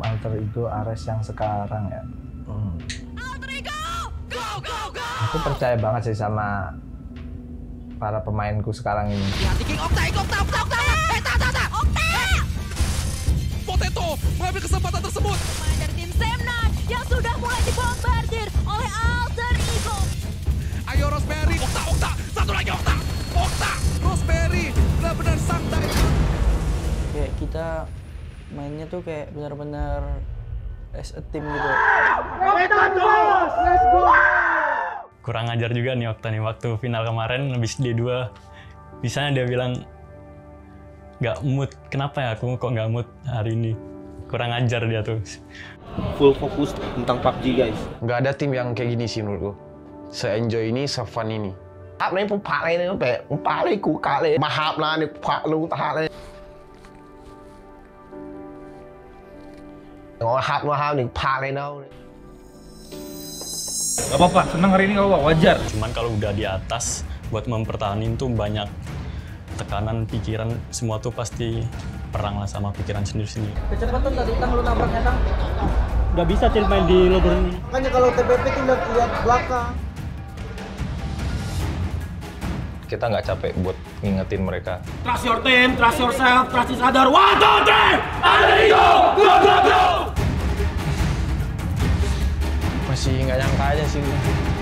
alter ego Ares yang sekarang ya. Hmm. Aku percaya banget sih sama para pemainku sekarang ini. Hati King Okta, Okta, Okta, Okta. Eh, tak, tak, tak. Okta! Potato mengambil kesempatan tersebut. Pemain dari tim Semnan yang sudah mulai dibombardir oleh alter ego. Ayo Rosemary, Okta, Okta, satu lagi Okta, Okta, Rosemary benar-benar santai. kayak kita mainnya tuh kayak benar-benar as a team gitu. kurang ajar juga nih Okta nih waktu final kemarin habis D2 bisanya dia bilang nggak mood kenapa ya aku kok nggak mood hari ini kurang ajar dia tuh full fokus tentang PUBG guys. nggak ada tim yang kayak gini sih menurutku se-enjoy ini se-fun ini ภาพนี้ผมพาเลยนะแบบผมพาเลยกูกะเลยมาหาบลาเนี่ยพาลูตาเลย 我嚇我嚇你，拍你 no. Gak apa-apa, senang hari ini gak apa-apa, wajar. Cuman kalau udah di atas, buat mempertahankan tuh banyak tekanan pikiran, semua tuh pasti perang lah sama pikiran sendiri-sendiri. Kecepatan tadi tang lu nabraknya tang? Gak bisa cil main di lubur ini. Makanya kalau TBP tuh udah lihat belakang. Kita nggak capek buat ngingetin mereka. Trust your team, trust yourself, trust each other. Waduh! two! Go, go! Masih nggak nyangka aja sih.